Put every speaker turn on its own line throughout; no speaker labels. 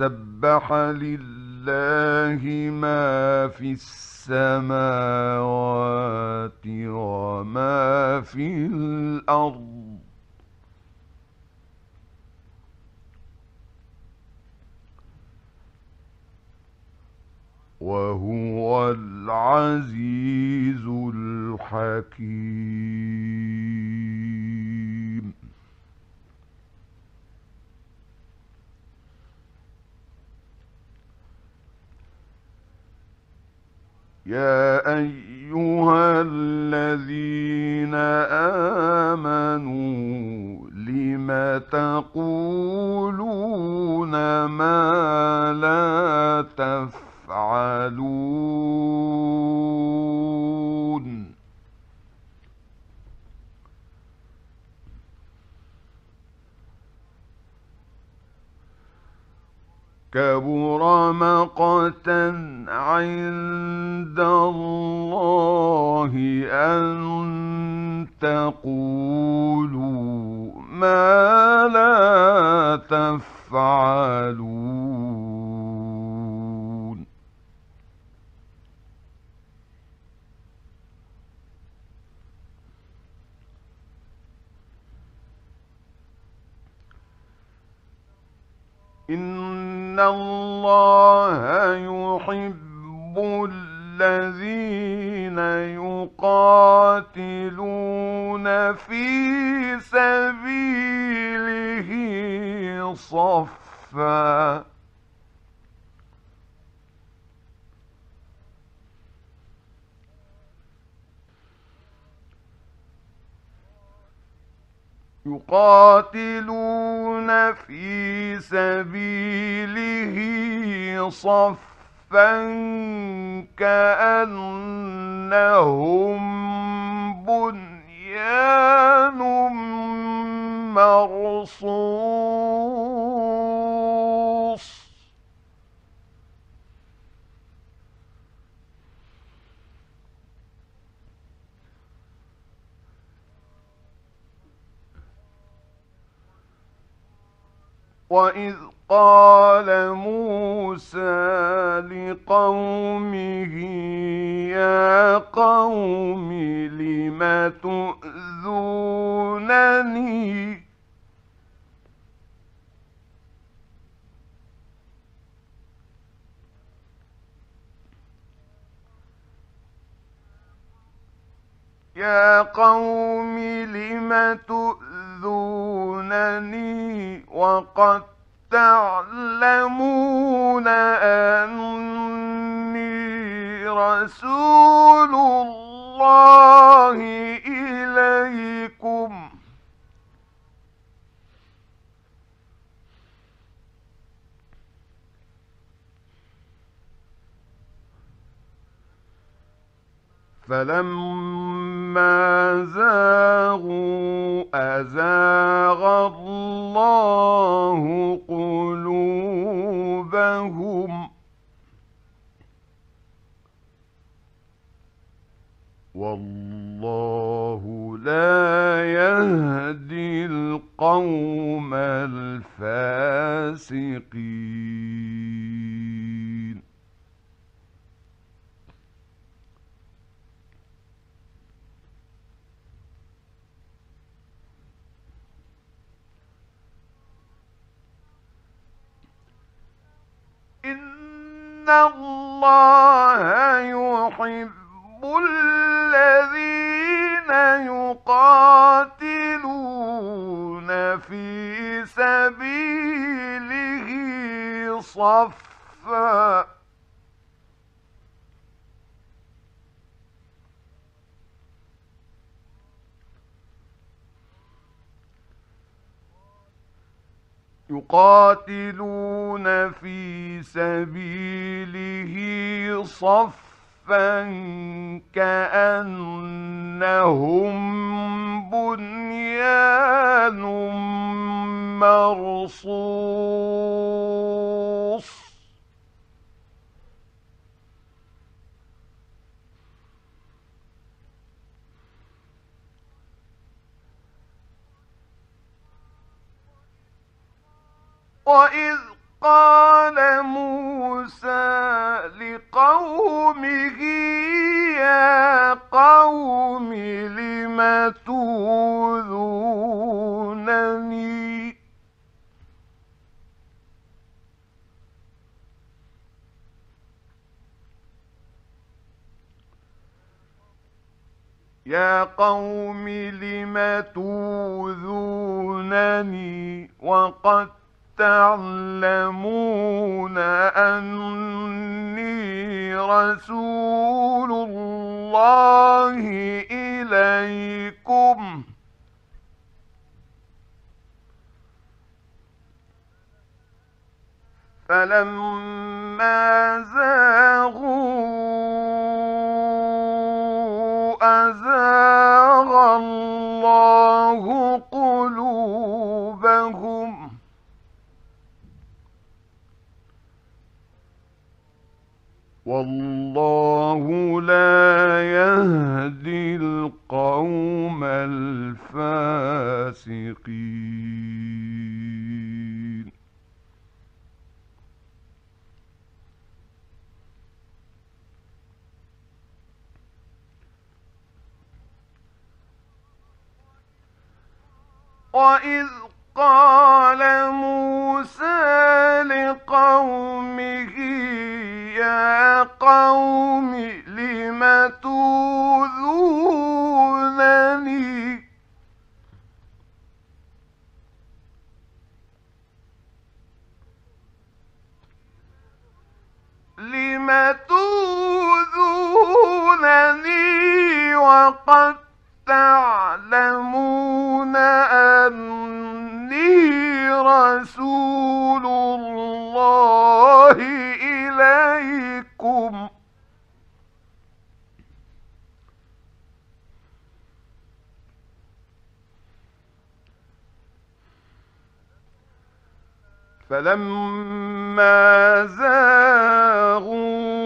سبح لله ما في السماوات وما في الأرض وهو العزيز الحكيم يا أيها الذين آمنوا لم تقولون ما لا تفعلون كبر مقتا عند الله أن تقولوا ما لا تفعلون إِنَّ اللَّهَ يُحِبُّ الَّذِينَ يُقَاتِلُونَ فِي سَبِيلِهِ صَفًّا يقاتلون في سبيله صفا كأنهم بنيان مرصود وإذ قال موسى لقومه يا قوم لم تؤذونني يا قوم لم تؤذونني يرونني وقد تعلمون أني رسول الله إليكم فلما زاغوا أزاغ الله قلوبهم والله لا يهدي القوم الفاسقين الله يحب الذين يقاتلون في سبيله صفاً يقاتلون في سبيله صفا كأنهم بنيان مرصود وإذ قال موسى لقومه يا قوم لم تؤذونني يا قوم لم تؤذونني وقد تعلمون أني رسول الله إليكم فلما زاغوا أزاغ الله والله لا يهدي القوم الفاسقين وإذ قال موسى لقومه قوم لم تؤذونني لم تؤذونني وقد تعلمون فلما زاغوا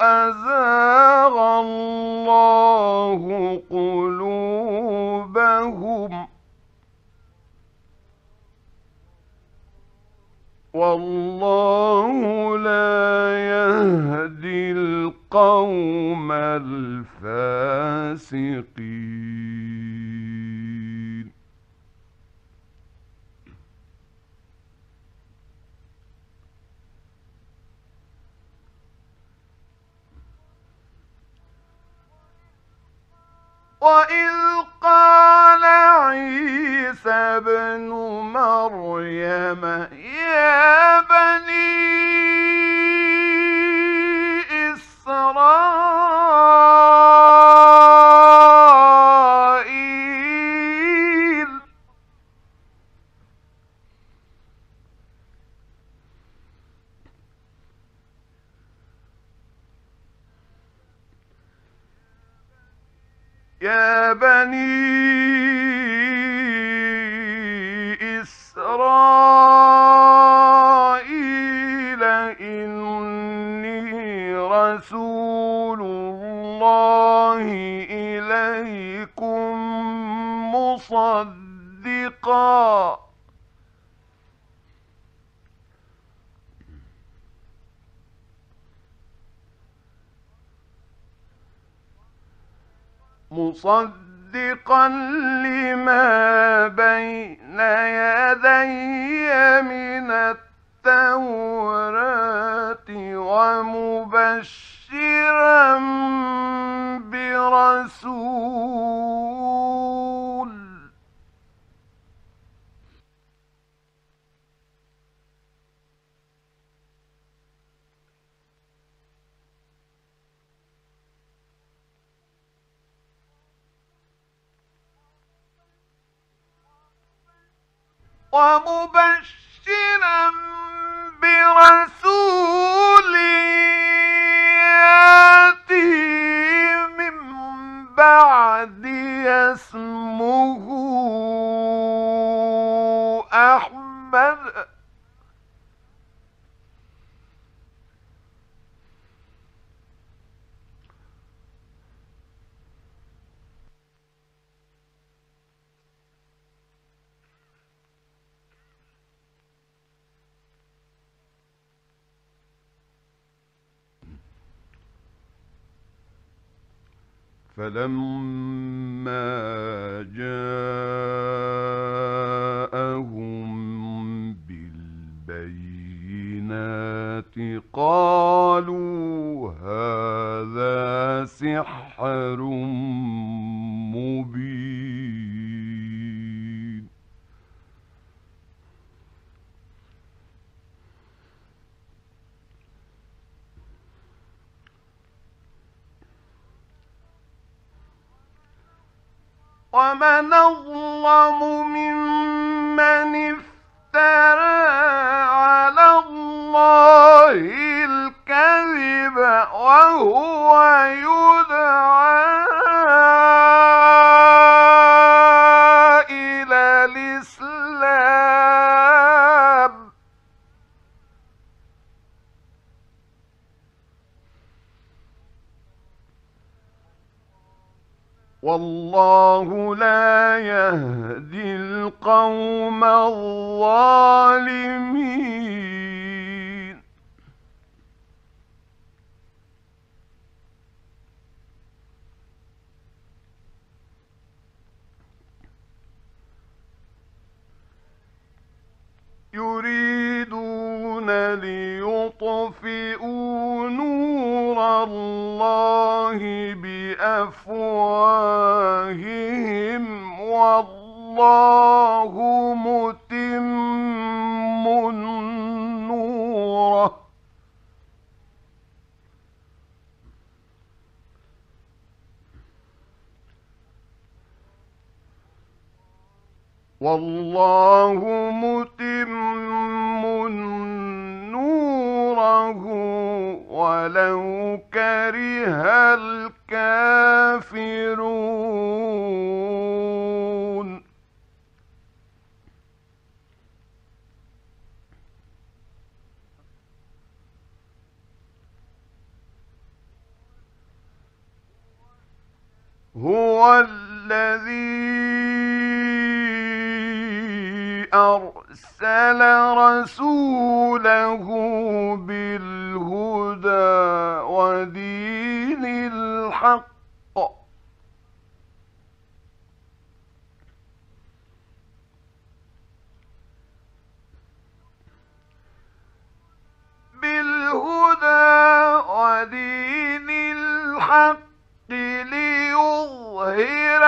أزاغ الله قلوبهم والله لا يهدي القوم الفاسقين وإذ قال عيسى ابن مريم يا بني مصدقا لما بين يدي من التوراة ومبشرا ومبشرا برسول ياتي من بعد اسمه أحمد فلما جاءهم بالبينات قالوا هذا سحر ومن أظلم ممن افترى على الله الكذب وهو يدعى قوم الظالمين يريدون ليطفئوا نور الله بأفواههم والله متم نوره والله متم نوره ولو كره الكافرون هو الذي أرسل رسوله بالهدى ودين الحق بالهدى ودين الحق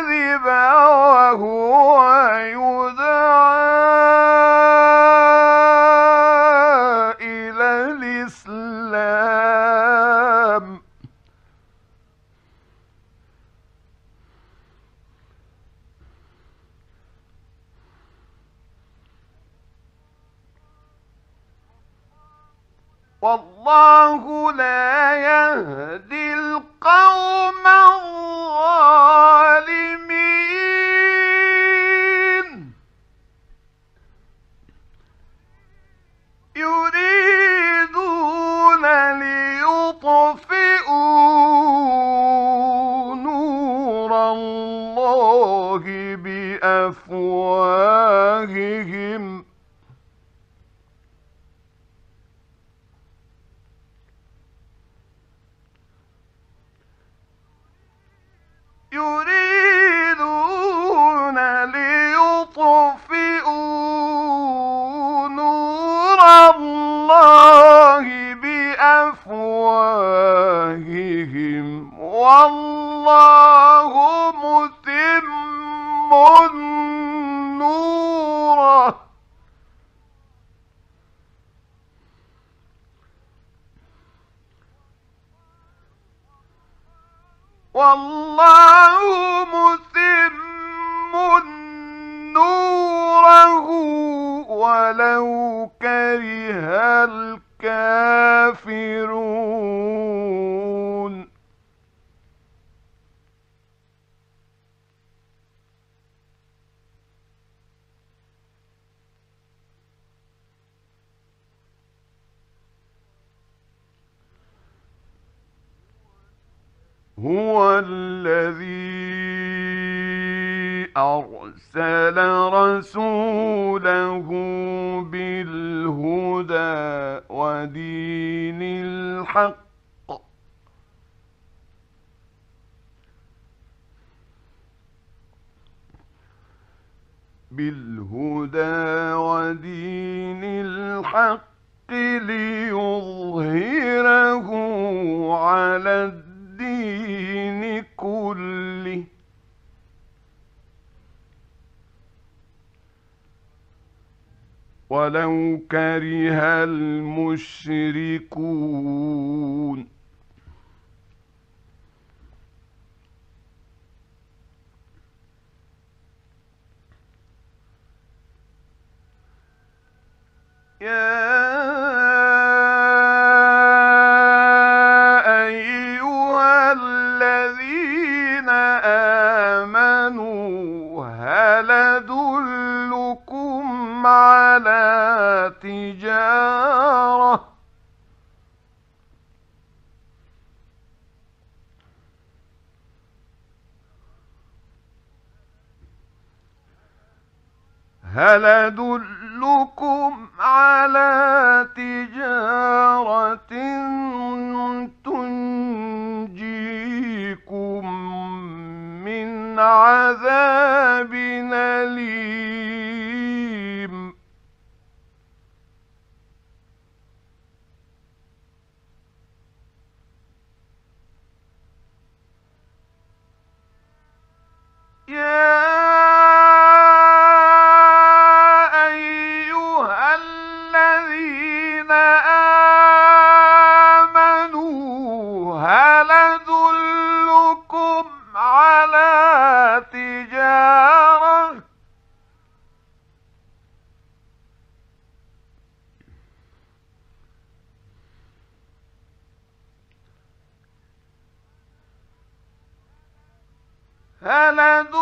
الكذب وهو يدعى والله متم نوره ولو كره الكافرون هو الذي أرسل رسوله بالهدى ودين الحق بالهدى ودين الحق ليظهره على الدين ولو كره المشركون يا تجارة هل أدلكم على تجارة تنجيكم من عذاب فلدوا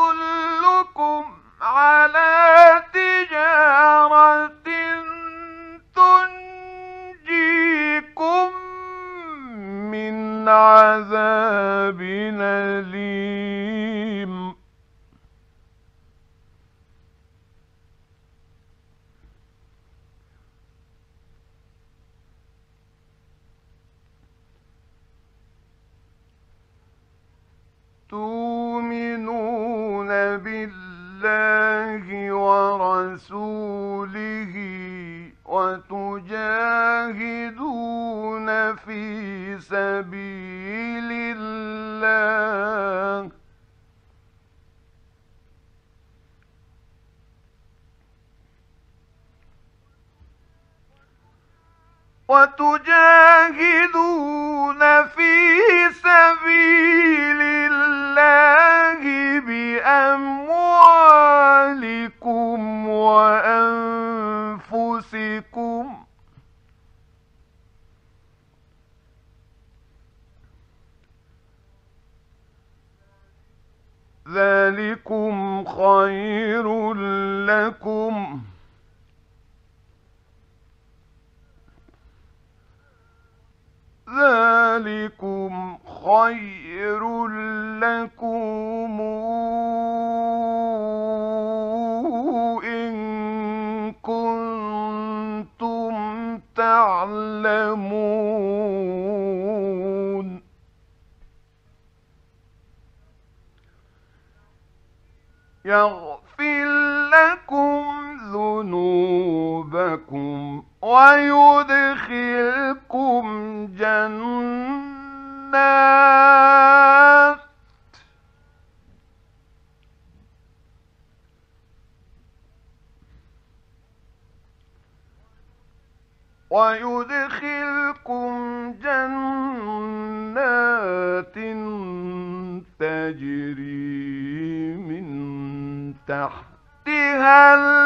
وتجاهدون في سبيل الله وتجاهدون في سبيل الله بأموالكم وأنفسكم أنفسكم ذلكم خير لكم ذلكم خير لكم يغفر لكم ذنوبكم ويدخلكم جنات ويدخلكم جنات تجري من تحتها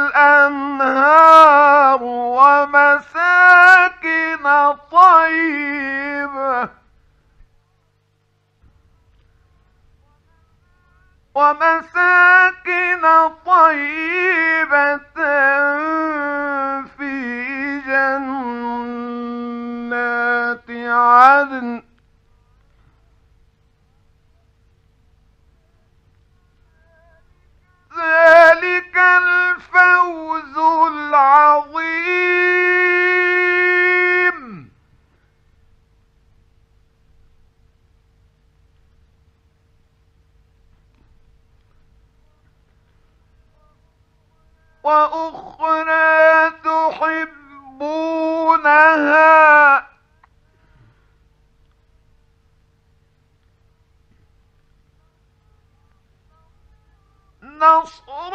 نصر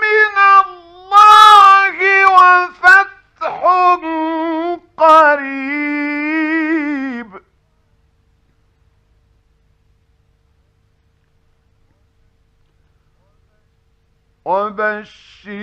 من الله وفتح قريب وبشر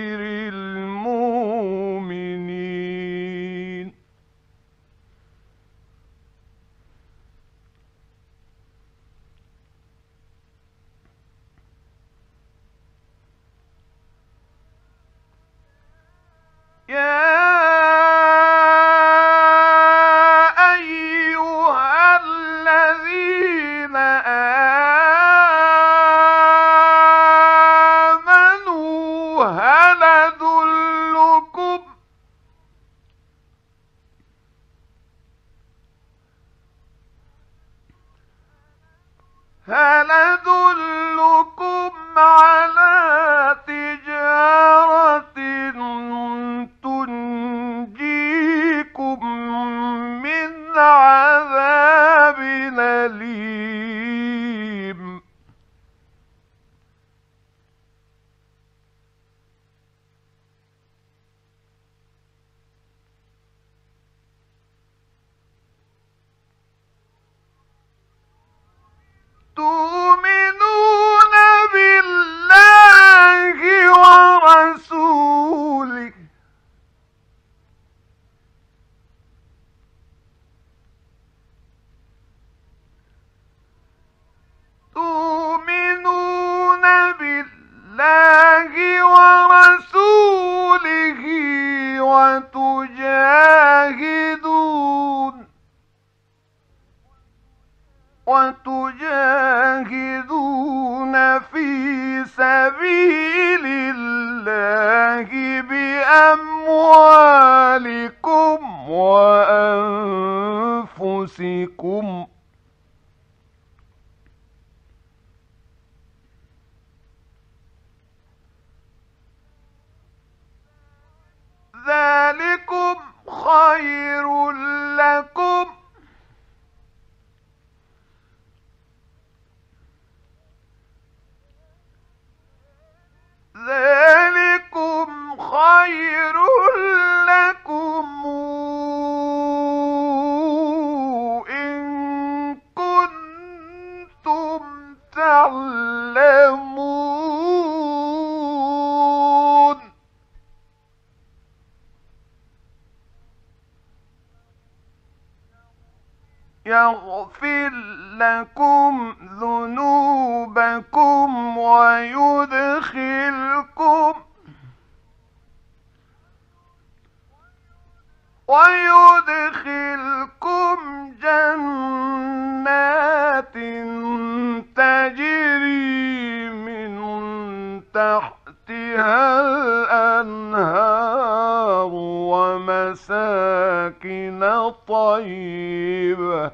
وأنهار ومساكن طيبة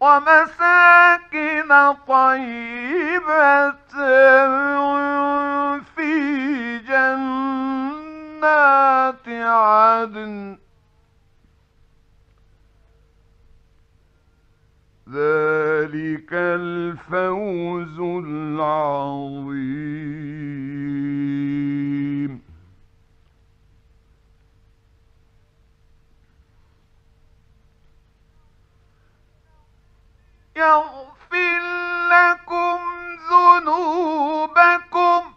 ومساكن طيبة في جنات عدن ذلك الفوز العظيم يغفر لكم ذنوبكم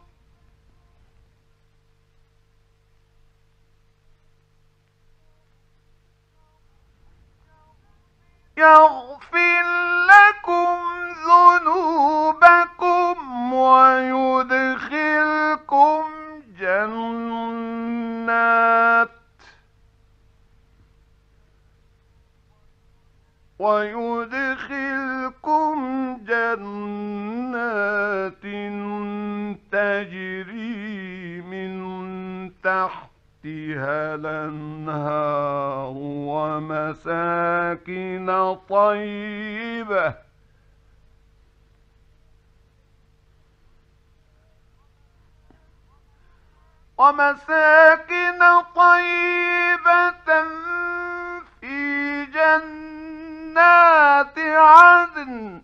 嗯。